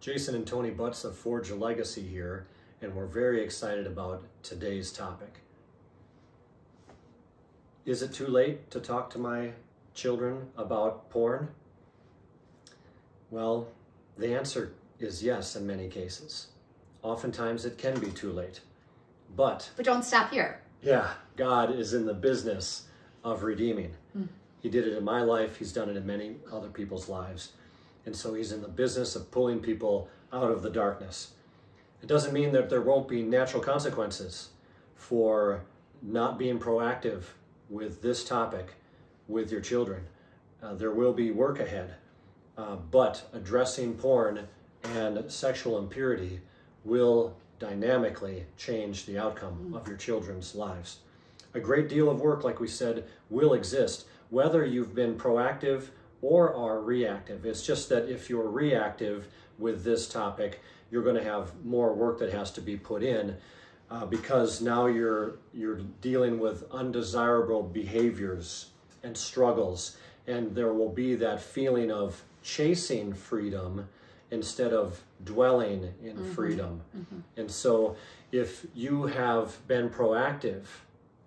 Jason and Toni Butz of Forge a Legacy here, and we're very excited about today's topic. Is it too late to talk to my children about porn? Well, the answer is yes in many cases. Oftentimes it can be too late. But, But don't stop here. yeah, God is in the business of redeeming. Hmm. He did it in my life, He's done it in many other people's lives. And so He's in the business of pulling people out of the darkness. It doesn't mean that there won't be natural consequences for not being proactive with this topic with your children. Uh, there will be work ahead, uh, but addressing porn and sexual impurity will dynamically change the outcome of your children's lives. A great deal of work, like we said, will exist, whether you've been proactive or are reactive. It's just that if you're reactive with this topic, you're going to have more work that has to be put in uh, because now you're you're dealing with undesirable behaviors and struggles, and there will be that feeling of chasing freedom instead of dwelling in freedom. And so, if you have been proactive,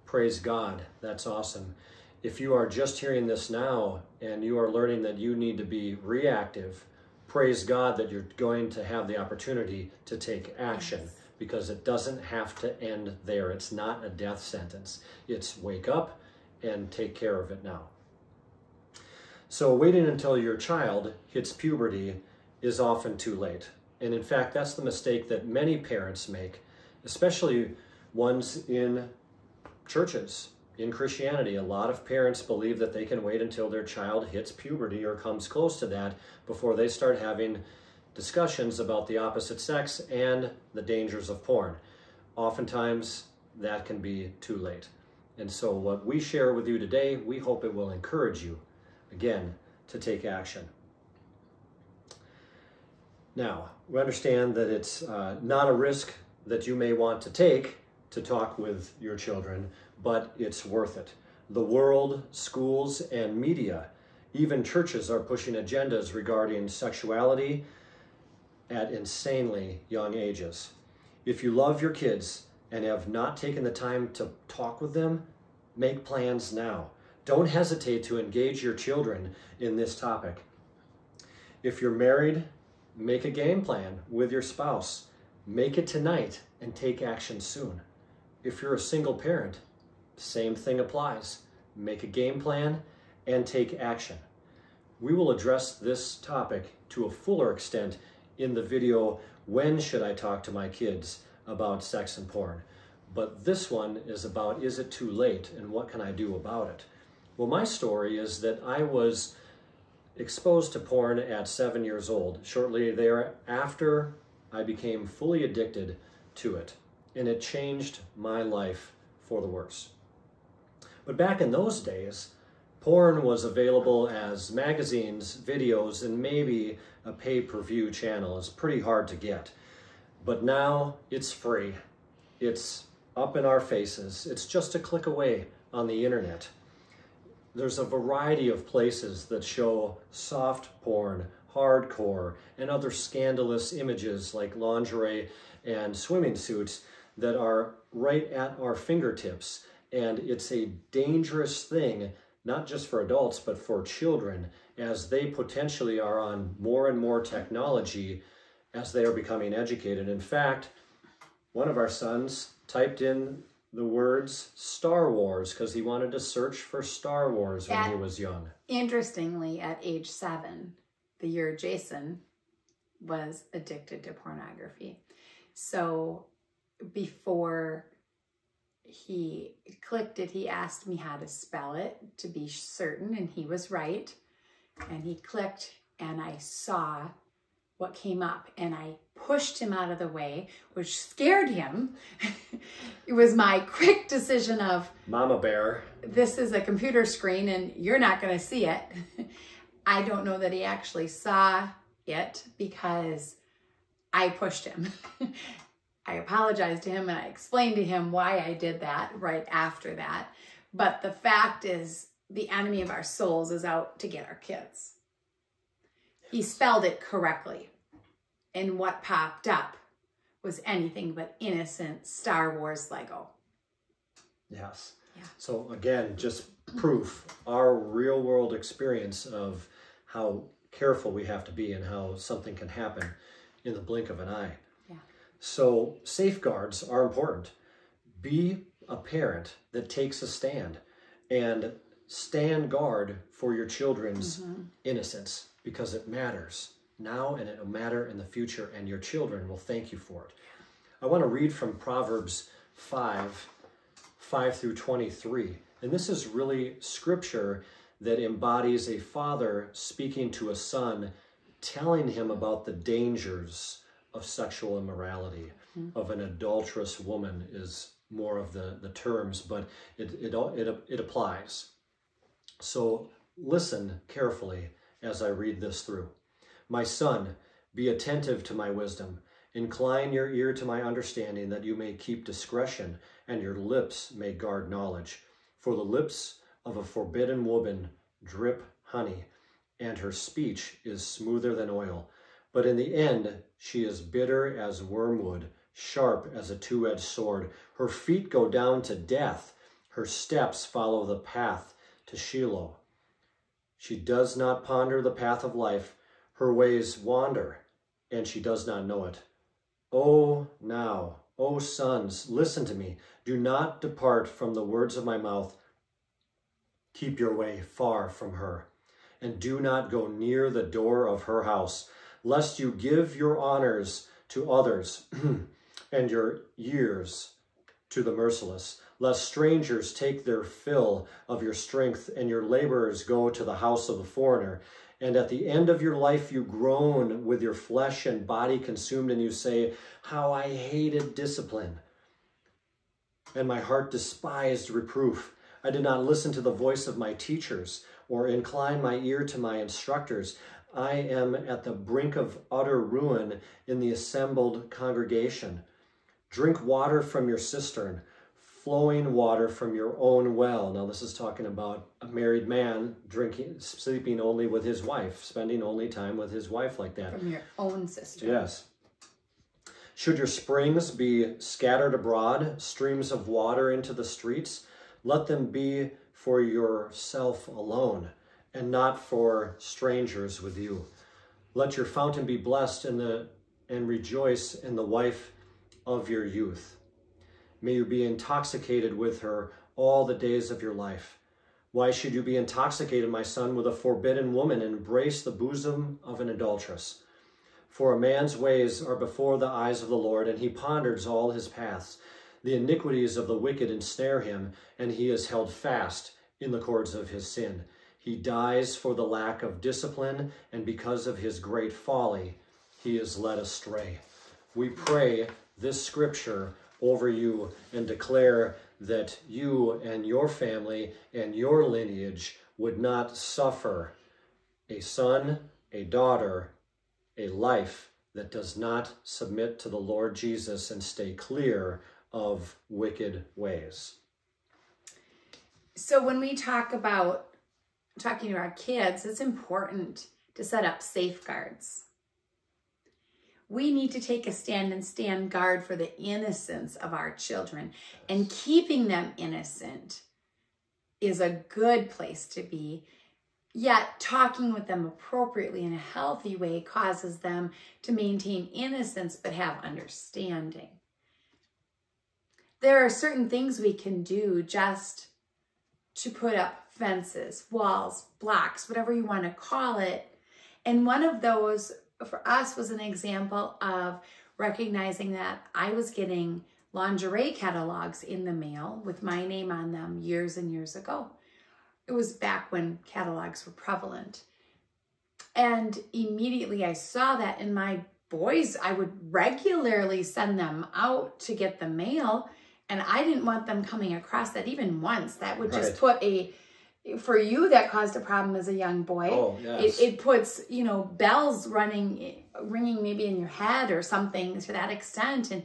praise God, that's awesome. If you are just hearing this now and you are learning that you need to be reactive, praise God that you're going to have the opportunity to take action because it doesn't have to end there. It's not a death sentence. It's wake up and take care of it now. So waiting until your child hits puberty is often too late. And in fact, that's the mistake that many parents make, especially ones in churches. In Christianity, a lot of parents believe that they can wait until their child hits puberty or comes close to that before they start having discussions about the opposite sex and the dangers of porn. Oftentimes, that can be too late. And so, what we share with you today, we hope it will encourage you, again, to take action. Now, we understand that it's uh, not a risk that you may want to take to talk with your children, but it's worth it. The world, schools, and media, even churches are pushing agendas regarding sexuality at insanely young ages. If you love your kids and have not taken the time to talk with them, make plans now. Don't hesitate to engage your children in this topic. If you're married, make a game plan with your spouse. Make it tonight and take action soon. If you're a single parent, same thing applies. Make a game plan and take action. We will address this topic to a fuller extent in the video, When Should I Talk to My Kids About Sex and Porn? But this one is about, is it too late and what can I do about it? Well, my story is that I was exposed to porn at seven years old. Shortly thereafter, I became fully addicted to it, and it changed my life for the worse. But back in those days, porn was available as magazines, videos, and maybe a pay-per-view channel. It's pretty hard to get. But now it's free. It's up in our faces. It's just a click away on the internet. There's a variety of places that show soft porn, hardcore, and other scandalous images like lingerie and swimming suits that are right at our fingertips. And it's a dangerous thing, not just for adults, but for children, as they potentially are on more and more technology as they are becoming educated. In fact, one of our sons typed in the words Star Wars because he wanted to search for Star Wars when he was young. Interestingly, at age seven, the year Jason was addicted to pornography. So before he clicked it, he asked me how to spell it to be certain, and he was right. And he clicked, and I saw what came up, and I pushed him out of the way, which scared him. it was my quick decision of, Mama Bear. this is a computer screen and you're not going to see it. I don't know that he actually saw it because I pushed him. I apologized to him and I explained to him why I did that right after that. But the fact is, the enemy of our souls is out to get our kids. He spelled it correctly. And what popped up was anything but innocent Star Wars Lego. Yes. Yeah. So again, just proof our real world experience of how careful we have to be and how something can happen in the blink of an eye. So safeguards are important. Be a parent that takes a stand and stand guard for your children's Mm-hmm. innocence because it matters now and it will matter in the future and your children will thank you for it. I want to read from Proverbs 5 5 through 23. And this is really scripture that embodies a father speaking to a son, telling him about the dangers of sexual immorality, hmm. of an adulterous woman is more of the, the terms, but it, it, it, it applies. So listen carefully as I read this through. My son, be attentive to my wisdom. Incline your ear to my understanding that you may keep discretion and your lips may guard knowledge. For the lips of a forbidden woman drip honey, and her speech is smoother than oil. But in the end, she is bitter as wormwood, sharp as a two edged sword. Her feet go down to death, her steps follow the path to Sheol. She does not ponder the path of life, her ways wander, and she does not know it. O now, O sons, listen to me. Do not depart from the words of my mouth. Keep your way far from her, and do not go near the door of her house, lest you give your honors to others and your years to the merciless, lest strangers take their fill of your strength and your laborers go to the house of the foreigner. And at the end of your life, you groan with your flesh and body consumed, and you say, How I hated discipline, and my heart despised reproof. I did not listen to the voice of my teachers or incline my ear to my instructors. I am at the brink of utter ruin in the assembled congregation. Drink water from your cistern, flowing water from your own well. Now, this is talking about a married man drinking, sleeping only with his wife, spending only time with his wife like that. From your own sister. Yes. Should your springs be scattered abroad, streams of water into the streets, let them be for yourself alone and not for strangers with you. Let your fountain be blessed in the, and rejoice in the wife of your youth. May you be intoxicated with her all the days of your life. Why should you be intoxicated, my son, with a forbidden woman and embrace the bosom of an adulteress? For a man's ways are before the eyes of the Lord, and he ponders all his paths. The iniquities of the wicked ensnare him, and he is held fast in the cords of his sin. He dies for the lack of discipline, and because of his great folly, he is led astray. We pray this scripture over you and declare that you and your family and your lineage would not suffer a son, a daughter, a life that does not submit to the Lord Jesus and stay clear of wicked ways. So when we talk about talking to our kids, it's important to set up safeguards. We need to take a stand and stand guard for the innocence of our children. And keeping them innocent is a good place to be. Yet talking with them appropriately in a healthy way causes them to maintain innocence but have understanding. There are certain things we can do just to put up fences, walls, blocks, whatever you want to call it. And one of those for us was an example of recognizing that I was getting lingerie catalogs in the mail with my name on them years and years ago. It was back when catalogs were prevalent. And immediately I saw that in my boys, I would regularly send them out to get the mail. And I didn't want them coming across that even once. That would just Right. put a, for you, that caused a problem as a young boy. Oh, yes. It, it puts, you know, bells running, ringing maybe in your head or something to that extent. And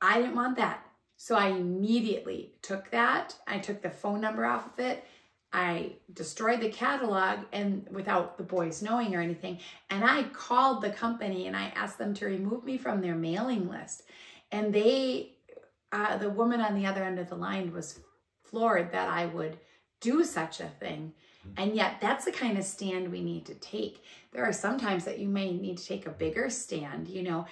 I didn't want that. So I immediately took that. I took the phone number off of it I destroyed the catalog and without the boys knowing or anything. And I called the company and I asked them to remove me from their mailing list. And they, uh, the woman on the other end of the line was floored that I would do such a thing. And yet that's the kind of stand we need to take. There are some times that you may need to take a bigger stand. You know,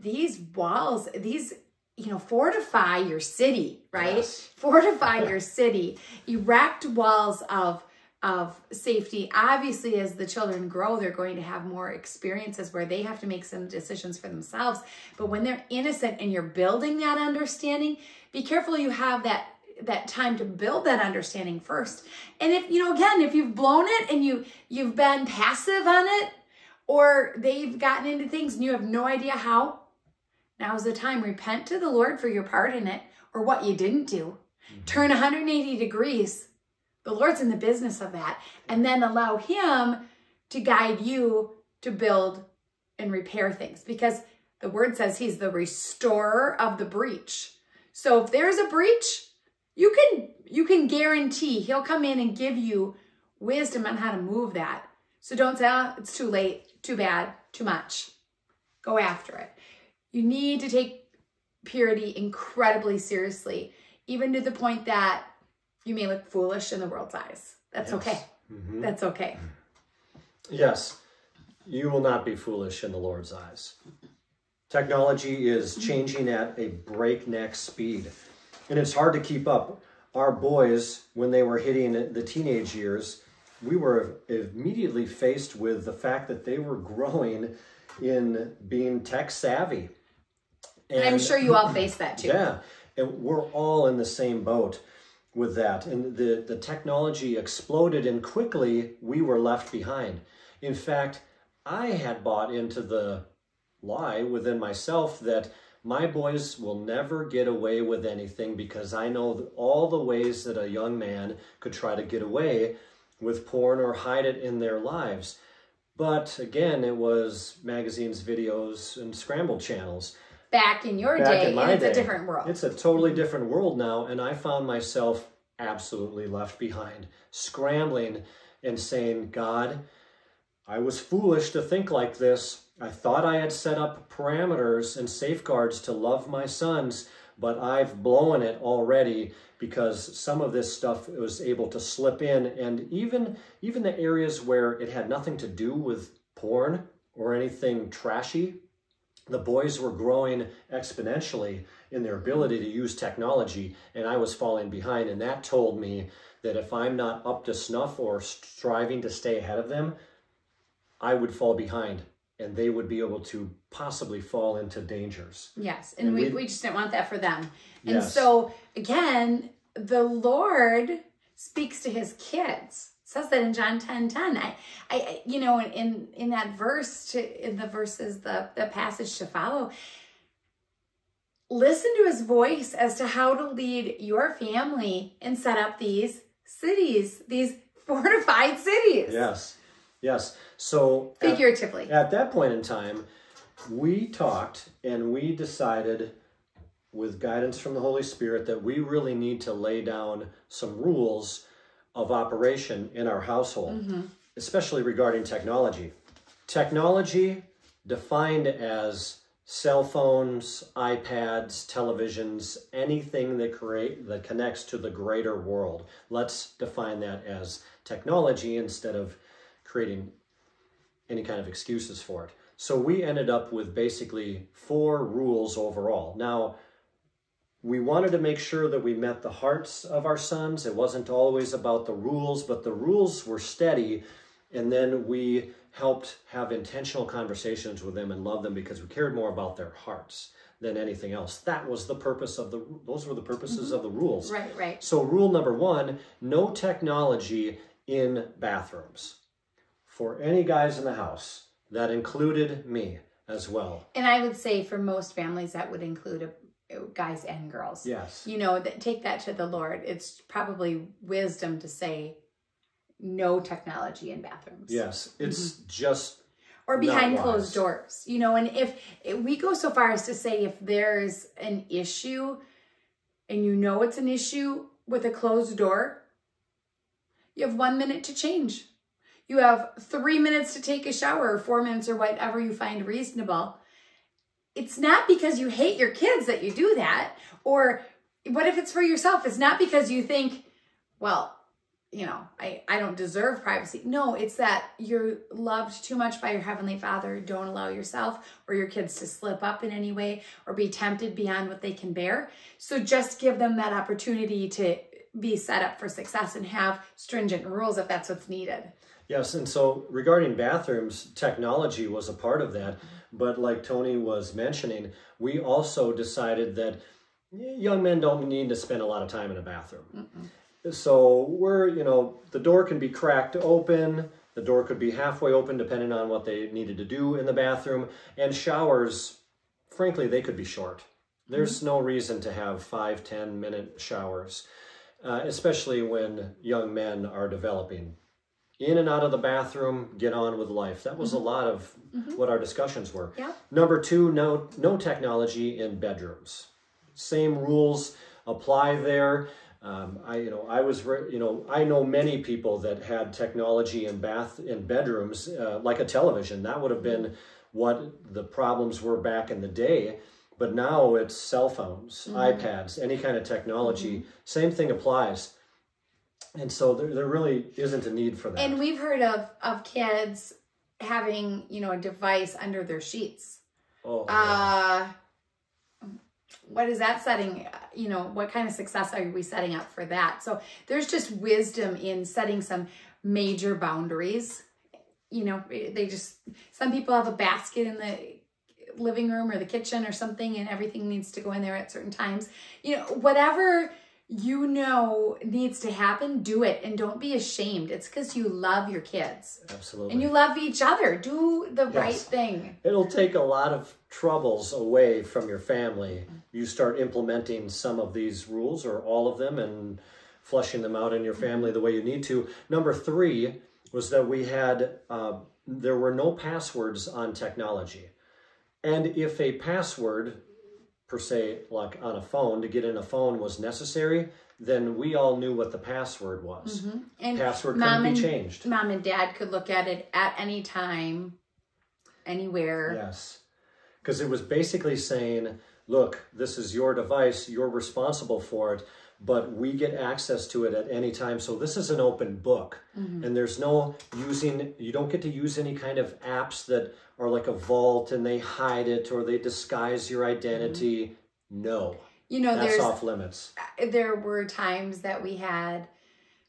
these walls, these you know, fortify your city, right? Yes. Fortify your city. Erect walls of of safety. Obviously, as the children grow, they're going to have more experiences where they have to make some decisions for themselves. But when they're innocent and you're building that understanding, be careful you have that that time to build that understanding first. And if, you know, again, if you've blown it and you you've been passive on it or they've gotten into things and you have no idea how, now is the time. Repent to the Lord for your part in it or what you didn't do. Mm-hmm. Turn 180 degrees. The Lord's in the business of that. And then allow Him to guide you to build and repair things because the word says He's the restorer of the breach. So if there's a breach, you can you can guarantee He'll come in and give you wisdom on how to move that. So don't say, oh, it's too late, too bad, too much. Go after it. You need to take purity incredibly seriously, even to the point that you may look foolish in the world's eyes. That's yes. okay. Mm-hmm. That's okay. Yes, you will not be foolish in the Lord's eyes. Technology is changing at a breakneck speed, and it's hard to keep up. Our boys, when they were hitting the teenage years, we were immediately faced with the fact that they were growing in being tech savvy. And, I'm sure you all face that too. Yeah. And we're all in the same boat with that. And the, the technology exploded and quickly we were left behind. In fact, I had bought into the lie within myself that my boys will never get away with anything because I know all the ways that a young man could try to get away with porn or hide it in their lives. But again, it was magazines, videos, and scrambled channels back in your back day, in and it's day. a different world. It's a totally different world now, and I found myself absolutely left behind, scrambling and saying, God, I was foolish to think like this. I thought I had set up parameters and safeguards to love my sons, but I've blown it already because some of this stuff was able to slip in and even even the areas where it had nothing to do with porn or anything trashy the boys were growing exponentially in their ability to use technology, and I was falling behind. And that told me that if I'm not up to snuff or striving to stay ahead of them, I would fall behind and they would be able to possibly fall into dangers. Yes, and, and we, we just didn't want that for them. And yes. so, again, the Lord speaks to his kids says that in John 10 10. I, I you know, in in that verse to in the verses, the, the passage to follow, listen to his voice as to how to lead your family and set up these cities, these fortified cities. Yes. Yes. So figuratively. At, at that point in time, we talked and we decided with guidance from the Holy Spirit that we really need to lay down some rules of operation in our household, mm-hmm. especially regarding technology. Technology defined as cell phones, iPads, televisions, anything that create that connects to the greater world. Let's define that as technology instead of creating any kind of excuses for it. So we ended up with basically four rules overall. Now, we wanted to make sure that we met the hearts of our sons. It wasn't always about the rules, but the rules were steady. And then we helped have intentional conversations with them and love them because we cared more about their hearts than anything else. That was the purpose of the, those were the purposes mm -hmm. of the rules. Right, right. So rule number one, no technology in bathrooms for any guys in the house. That included me as well. And I would say for most families, that would include a guys and girls. Yes. You know, that take that to the Lord. It's probably wisdom to say no technology in bathrooms. Yes. It's mm-hmm. just or behind closed doors. You know, and if, if we go so far as to say if there's an issue and you know it's an issue with a closed door, You have one minute to change. You have three minutes to take a shower, or four minutes, or whatever you find reasonable. It's not because you hate your kids that you do that. Or what if it's for yourself? It's not because you think, well, you know, I, I don't deserve privacy. No, it's that you're loved too much by your Heavenly Father. Don't allow yourself or your kids to slip up in any way or be tempted beyond what they can bear. So just give them that opportunity to be set up for success and have stringent rules if that's what's needed. Yes, and so regarding bathrooms, technology was a part of that. But like Toni was mentioning, we also decided that young men don't need to spend a lot of time in a bathroom. Mm-mm. So we're, you know, the door can be cracked open. The door could be halfway open depending on what they needed to do in the bathroom. And showers, frankly, they could be short. There's mm-hmm. no reason to have five, ten minute showers, uh, especially when young men are developing. In and out of the bathroom, get on with life. That was mm-hmm. a lot of mm-hmm. what our discussions were. Yeah. Number two, no, no technology in bedrooms. Same rules apply there. Um, I, you know, I was, you know, I know many people that had technology in bath in bedrooms, uh, like a television. That would have been what the problems were back in the day. But now it's cell phones, mm-hmm. iPads, any kind of technology. Mm-hmm. Same thing applies. And so there, there really isn't a need for that. And we've heard of of kids having, you know, a device under their sheets. Oh. Uh, what is that setting you know what kind of success are we setting up for that so there's just wisdom in setting some major boundaries you know they just some people have a basket in the living room or the kitchen or something and everything needs to go in there at certain times you know whatever you know needs to happen, do it and don't be ashamed. It's because you love your kids. Absolutely. And you love each other. Do the yes. right thing. It'll take a lot of troubles away from your family. You start implementing some of these rules or all of them and flushing them out in your family the way you need to. Number three was that we had, uh, there were no passwords on technology. And if a password per se, like on a phone, to get in a phone was necessary, then we all knew what the password was. Mm-hmm. And password couldn't and, be changed. Mom and dad could look at it at any time, anywhere. Yes. Because it was basically saying, look, this is your device, you're responsible for it, but we get access to it at any time. So this is an open book. Mm-hmm. And there's no using, you don't get to use any kind of apps that are like a vault and they hide it or they disguise your identity. Mm-hmm. No. You know, that's off limits. There were times that we had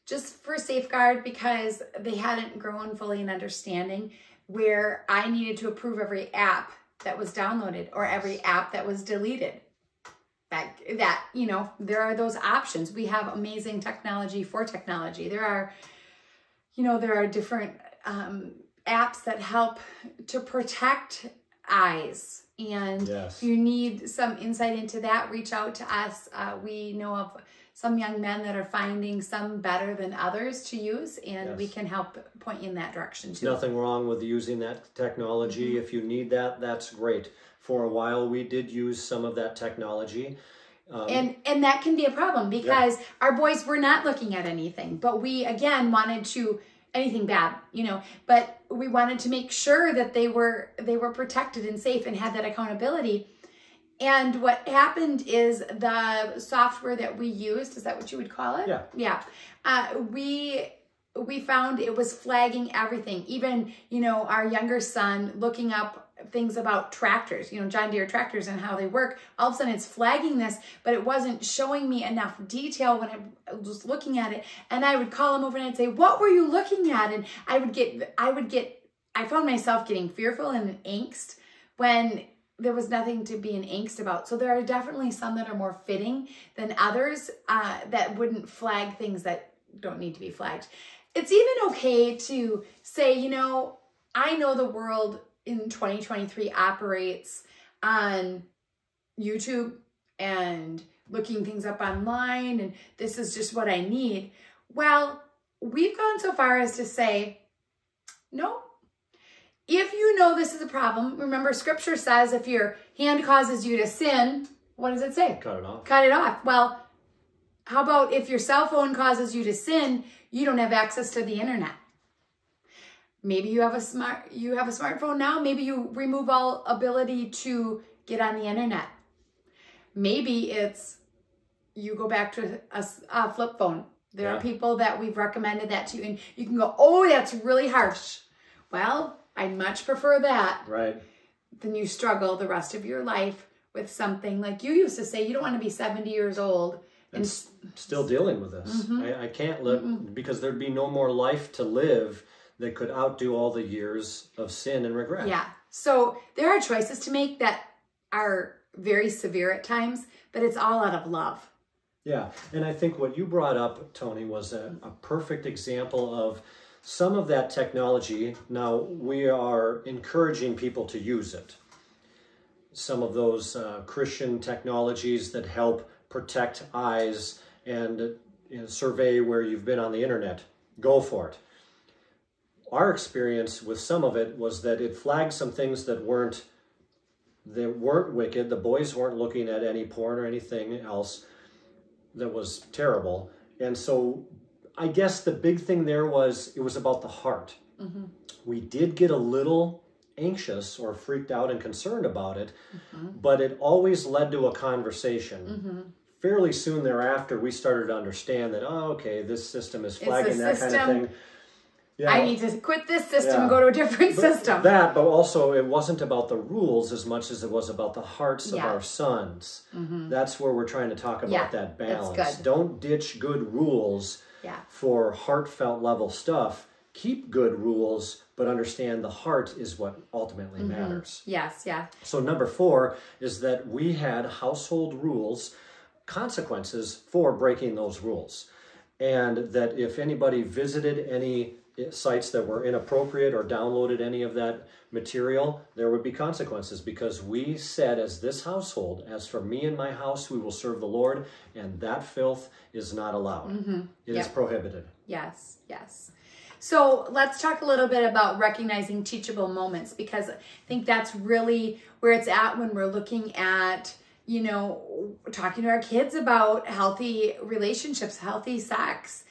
just for safeguard because they hadn't grown fully in understanding where I needed to approve every app that was downloaded or every app that was deleted. That, that, you know, there are those options. We have amazing technology for technology. There are, you know, there are different um, apps that help to protect eyes. And yes. if you need some insight into that, reach out to us. Uh, we know of some young men that are finding some better than others to use, and yes. we can help point you in that direction too. Nothing wrong with using that technology. Mm-hmm. If you need that, that's great. For a while, we did use some of that technology. Um, and and that can be a problem because yeah. our boys were not looking at anything, but we again wanted to anything bad, you know, but we wanted to make sure that they were they were protected and safe and had that accountability. And what happened is the software that we used, is that what you would call it? Yeah. Yeah. Uh, we we found it was flagging everything. Even, you know, our younger son looking up things about tractors, you know, John Deere tractors and how they work. All of a sudden it's flagging this, but it wasn't showing me enough detail when I was looking at it. And I would call him over and I'd say, what were you looking at? And I would get, I would get, I found myself getting fearful and angst when there was nothing to be an angst about. So there are definitely some that are more fitting than others uh, that wouldn't flag things that don't need to be flagged. It's even okay to say, you know, I know the world in 2023 operates on YouTube and looking things up online and this is just what I need. Well, we've gone so far as to say, no. If you know this is a problem, remember scripture says if your hand causes you to sin, what does it say? Cut it off. Cut it off. Well, how about if your cell phone causes you to sin, you don't have access to the internet. Maybe you have a smart you have a smartphone now, maybe you remove all ability to get on the internet. Maybe it's you go back to a, a flip phone. There yeah. are people that we've recommended that to you, and you can go, oh, that's really harsh. Well, I'd much prefer that. Right. Than you struggle the rest of your life with something like you used to say, you don't want to be 70 years old and, and still dealing with this. Mm-hmm. I, I, can't live mm-hmm. because there'd be no more life to live that could outdo all the years of sin and regret. Yeah. So there are choices to make that are very severe at times, but it's all out of love. Yeah. And I think what you brought up, Toni, was a, a perfect example of some of that technology. Now, we are encouraging people to use it. Some of those uh, Christian technologies that help protect eyes and you know, survey where you've been on the internet, go for it. Our experience with some of it was that it flagged some things that weren't they weren't wicked. The boys weren't looking at any porn or anything else that was terrible. And so I guess the big thing there was it was about the heart. Mm-hmm. We did get a little anxious or freaked out and concerned about it, mm-hmm. but it always led to a conversation. Mm-hmm. Fairly soon thereafter, we started to understand that, oh, okay, this system is flagging that system. kind of thing. Yeah. I need to quit this system yeah. go to a different but system. That, but also it wasn't about the rules as much as it was about the hearts yeah. of our sons. Mm-hmm. That's where we're trying to talk about that balance. Don't ditch good rules for heartfelt level stuff. Keep good rules, but understand the heart is what ultimately mm-hmm. matters. Yes, yeah. So number four is that we had household rules, consequences for breaking those rules. And that if anybody visited any sites that were inappropriate or downloaded any of that material, there would be consequences because we said as this household, as for me and my house, we will serve the Lord, and that filth is not allowed. Mm-hmm. It yep. is prohibited. Yes, yes. So let's talk a little bit about recognizing teachable moments because I think that's really where it's at when we're looking at you know, talking to our kids about healthy relationships, healthy sex.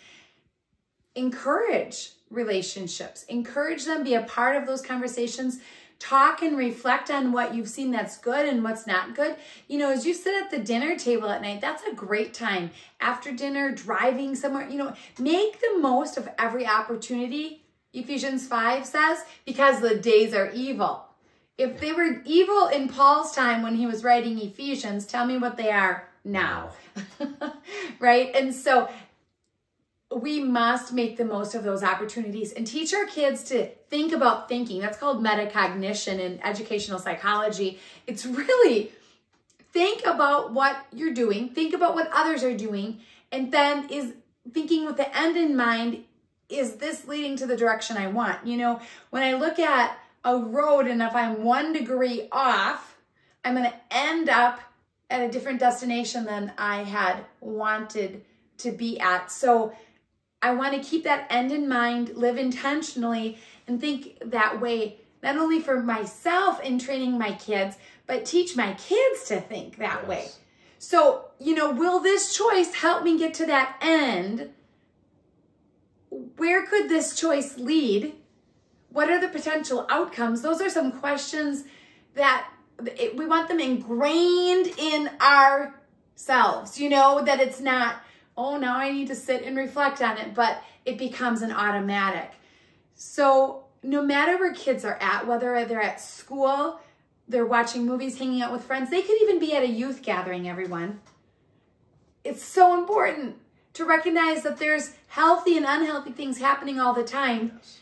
Encourage relationships. Encourage them, be a part of those conversations. Talk and reflect on what you've seen that's good and what's not good. You know, as you sit at the dinner table at night, that's a great time. After dinner, driving somewhere, you know, make the most of every opportunity. Ephesians 5 says, because the days are evil. If they were evil in Paul's time when he was writing Ephesians, tell me what they are now. right? And so we must make the most of those opportunities and teach our kids to think about thinking. That's called metacognition in educational psychology. It's really think about what you're doing, think about what others are doing, and then is thinking with the end in mind is this leading to the direction I want? You know, when I look at a road and if I'm one degree off, I'm going to end up at a different destination than I had wanted to be at. So, I want to keep that end in mind, live intentionally, and think that way, not only for myself in training my kids, but teach my kids to think that yes. way. So, you know, will this choice help me get to that end? Where could this choice lead? What are the potential outcomes? Those are some questions that it, we want them ingrained in ourselves, you know, that it's not oh, now I need to sit and reflect on it, but it becomes an automatic. So no matter where kids are at, whether they're at school, they're watching movies, hanging out with friends, they could even be at a youth gathering, everyone. It's so important to recognize that there's healthy and unhealthy things happening all the time. Yes.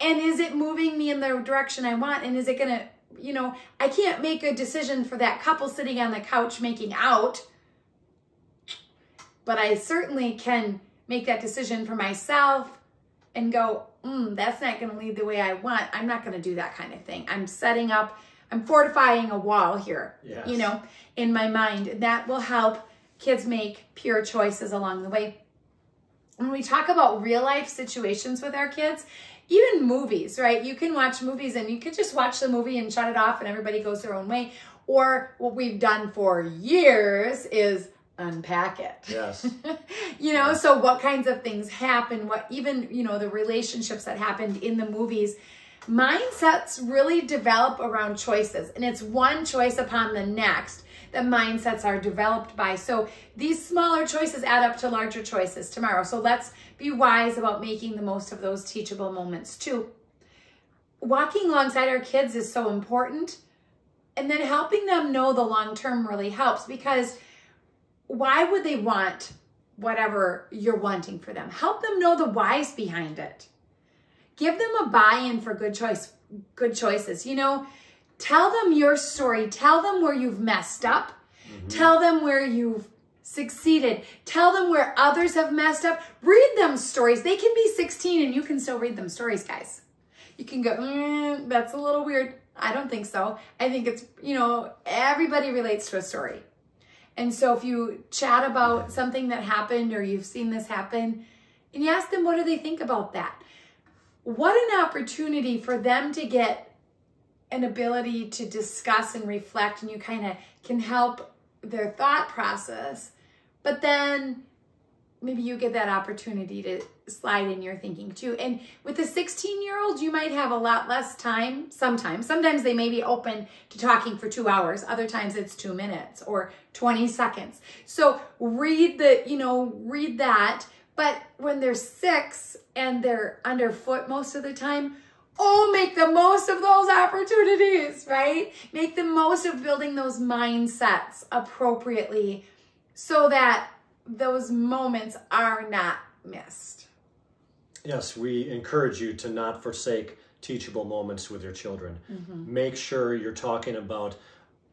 And is it moving me in the direction I want? And is it going to, you know, I can't make a decision for that couple sitting on the couch making out but I certainly can make that decision for myself and go, mm, that's not going to lead the way I want. I'm not going to do that kind of thing. I'm setting up, I'm fortifying a wall here, yes. you know, in my mind. That will help kids make pure choices along the way. When we talk about real life situations with our kids, even movies, right? You can watch movies and you could just watch the movie and shut it off and everybody goes their own way. Or what we've done for years is unpack it. Yes. you know, so what kinds of things happen, what even, you know, the relationships that happened in the movies. Mindsets really develop around choices, and it's one choice upon the next that mindsets are developed by. So these smaller choices add up to larger choices tomorrow. So let's be wise about making the most of those teachable moments too. Walking alongside our kids is so important. And then helping them know the long term really helps because why would they want whatever you're wanting for them? Help them know the whys behind it. Give them a buy-in for good choice, good choices. You know, tell them your story. Tell them where you've messed up. Mm-hmm. Tell them where you've succeeded. Tell them where others have messed up. Read them stories. They can be 16 and you can still read them stories, guys. You can go, mm, that's a little weird. I don't think so. I think it's, you know, everybody relates to a story. And so if you chat about something that happened or you've seen this happen, and you ask them, what do they think about that? What an opportunity for them to get an ability to discuss and reflect, and you kind of can help their thought process. But then maybe you get that opportunity to slide in your thinking too. And with a 16 year old, you might have a lot less time sometimes. Sometimes they may be open to talking for two hours. Other times it's two minutes or 20 seconds. So read the, you know, read that. But when they're six and they're underfoot most of the time, oh, make the most of those opportunities, right? Make the most of building those mindsets appropriately so that those moments are not missed. Yes, we encourage you to not forsake teachable moments with your children. Mm-hmm. Make sure you're talking about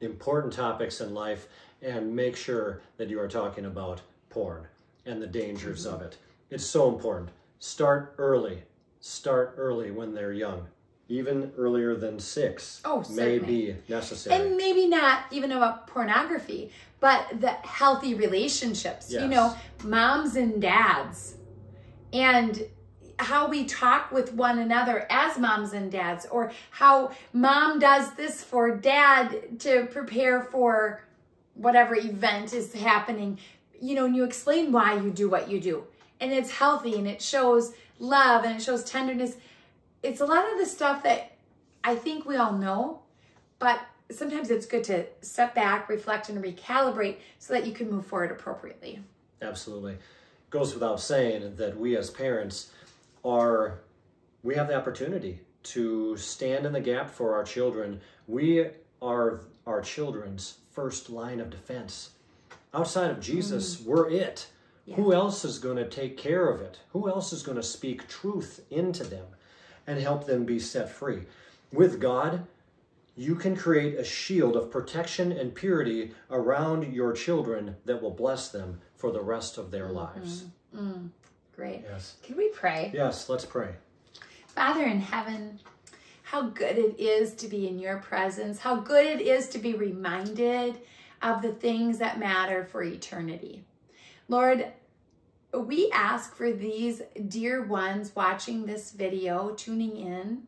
important topics in life and make sure that you are talking about porn and the dangers mm-hmm. of it. It's so important. Start early. Start early when they're young. Even earlier than six oh, may be necessary. And maybe not even about pornography, but the healthy relationships, yes. you know, moms and dads, and how we talk with one another as moms and dads, or how mom does this for dad to prepare for whatever event is happening, you know, and you explain why you do what you do. And it's healthy and it shows love and it shows tenderness. It's a lot of the stuff that I think we all know, but sometimes it's good to step back, reflect, and recalibrate so that you can move forward appropriately. Absolutely. Goes without saying that we as parents are, we have the opportunity to stand in the gap for our children. We are our children's first line of defense. Outside of Jesus, mm. we're it. Yeah. Who else is going to take care of it? Who else is going to speak truth into them and help them be set free? With God, you can create a shield of protection and purity around your children that will bless them for the rest of their lives. Mm-hmm. Mm. Great. Yes. Can we pray? Yes, let's pray. Father in heaven, how good it is to be in your presence, how good it is to be reminded of the things that matter for eternity. Lord, we ask for these dear ones watching this video, tuning in,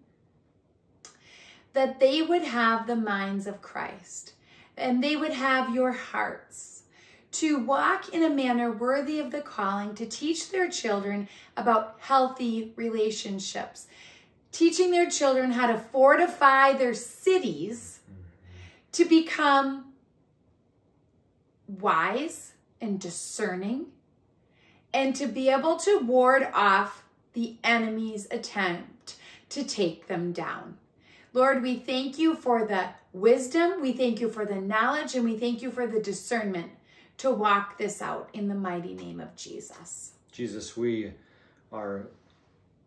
that they would have the minds of Christ and they would have your hearts to walk in a manner worthy of the calling to teach their children about healthy relationships, teaching their children how to fortify their cities to become wise and discerning and to be able to ward off the enemy's attempt to take them down. Lord, we thank you for the wisdom, we thank you for the knowledge, and we thank you for the discernment to walk this out in the mighty name of Jesus. Jesus, we are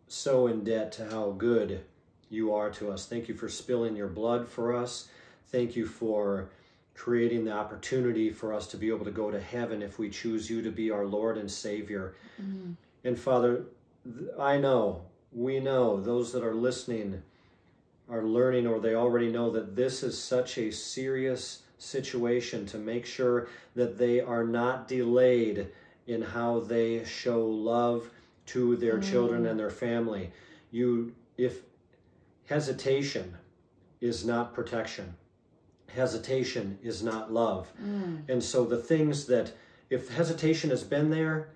so in debt to how good you are to us. Thank you for spilling your blood for us. Thank you for creating the opportunity for us to be able to go to heaven if we choose you to be our Lord and Savior. Mm-hmm. And Father, I know, we know, those that are listening, are learning or they already know that this is such a serious situation to make sure that they are not delayed in how they show love to their mm. children and their family. You if hesitation is not protection, hesitation is not love. Mm. And so the things that if hesitation has been there,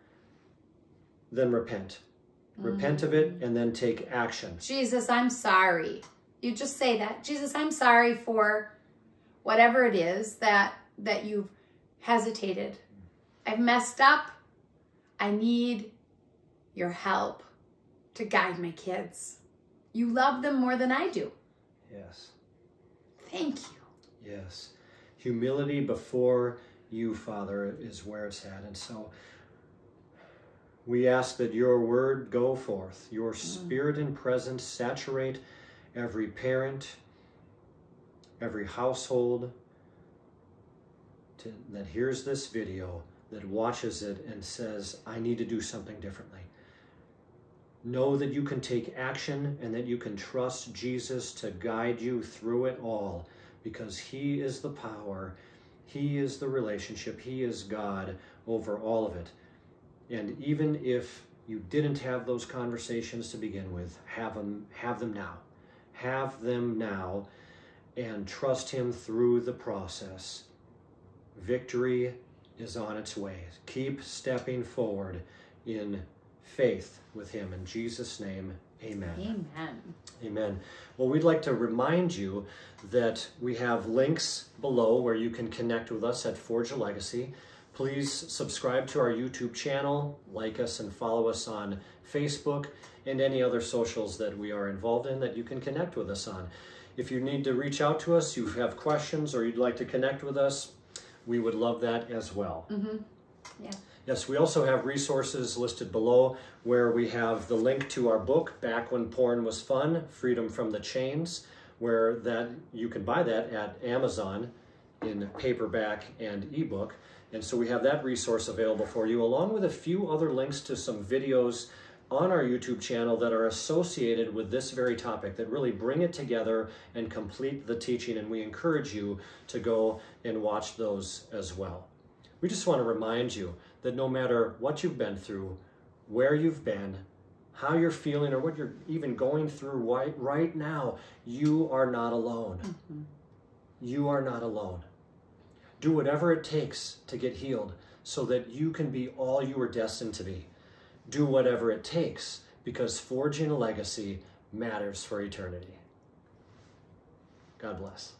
then repent. Repent of it and then take action. Jesus, I'm sorry. You just say that. Jesus, I'm sorry for whatever it is that that you've hesitated. I've messed up. I need your help to guide my kids. You love them more than I do. Yes. Thank you. Yes. Humility before you, Father, is where it's at. And so we ask that your word go forth, your mm. spirit and presence saturate every parent, every household to, that hears this video, that watches it and says, I need to do something differently. Know that you can take action and that you can trust Jesus to guide you through it all because He is the power, He is the relationship, He is God over all of it. And even if you didn't have those conversations to begin with, have them, have them now. Have them now and trust Him through the process. Victory is on its way. Keep stepping forward in faith with Him. In Jesus' name, amen. Amen. Amen. Well, we'd like to remind you that we have links below where you can connect with us at Forge a Legacy. Please subscribe to our YouTube channel, like us, and follow us on Facebook and any other socials that we are involved in that you can connect with us on. If you need to reach out to us, you have questions, or you'd like to connect with us, we would love that as well. Mm-hmm. Yeah. Yes, we also have resources listed below where we have the link to our book, Back When Porn Was Fun, Freedom from the Chains, where that you can buy that at Amazon in paperback and ebook. And so we have that resource available for you, along with a few other links to some videos on our YouTube channel that are associated with this very topic that really bring it together and complete the teaching. And we encourage you to go and watch those as well. We just want to remind you that no matter what you've been through, where you've been, how you're feeling, or what you're even going through right, right now, you are not alone. Mm-hmm. You are not alone. Do whatever it takes to get healed so that you can be all you were destined to be. Do whatever it takes because forging a legacy matters for eternity. God bless.